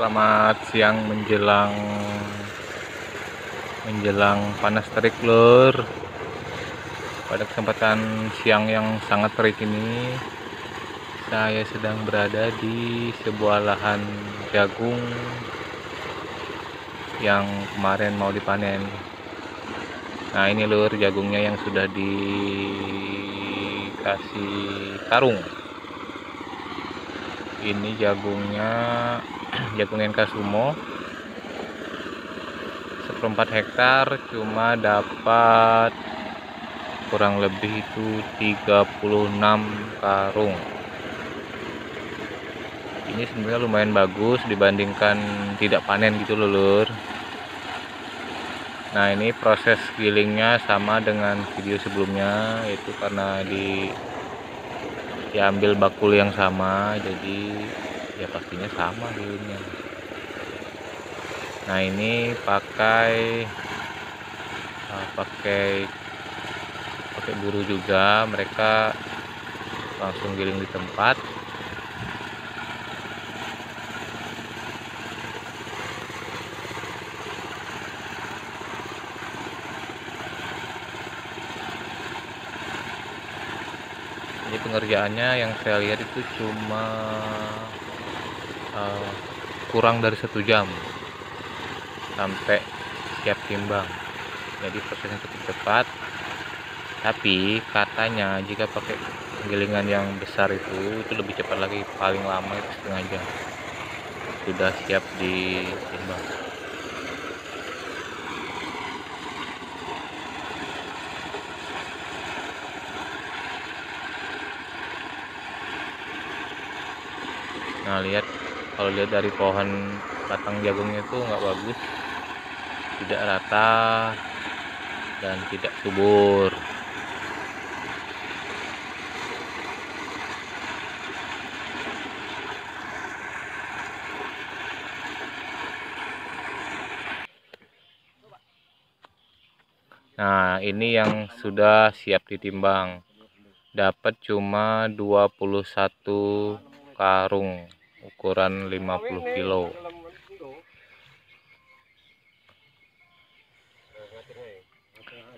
Selamat siang menjelang menjelang panas terik lur. Pada kesempatan siang yang sangat terik ini, saya sedang berada di sebuah lahan jagung yang kemarin mau dipanen. Nah ini lur jagungnya yang sudah dikasih karung. Ini jagungnya jagung NK Sumo. Seperempat hektar cuma dapat kurang lebih itu 36 karung. Ini sebenarnya lumayan bagus dibandingkan tidak panen gitu loh lur. Nah ini proses gilingnya sama dengan video sebelumnya itu karena di diambil bakul yang sama jadi ya pastinya sama gilingnya nah ini pakai uh, pakai pakai buru juga. Mereka langsung giling di tempat ini pengerjaannya yang saya lihat itu cuma uh, kurang dari satu jam sampai siap timbang. Jadi prosesnya cukup cepat. Tapi katanya jika pakai penggilingan yang besar itu itu lebih cepat lagi paling lama itu setengah jam. Sudah siap ditimbang nah lihat kalau lihat dari pohon batang jagungnya itu nggak bagus tidak rata dan tidak subur. Nah ini yang sudah siap ditimbang. Dapat cuma 21 karung ukuran 50 kilo.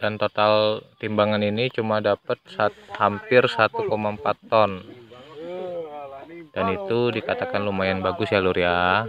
dan total timbangan ini cuma dapat hampir 1,4 ton. Dan itu dikatakan lumayan bagus ya lur ya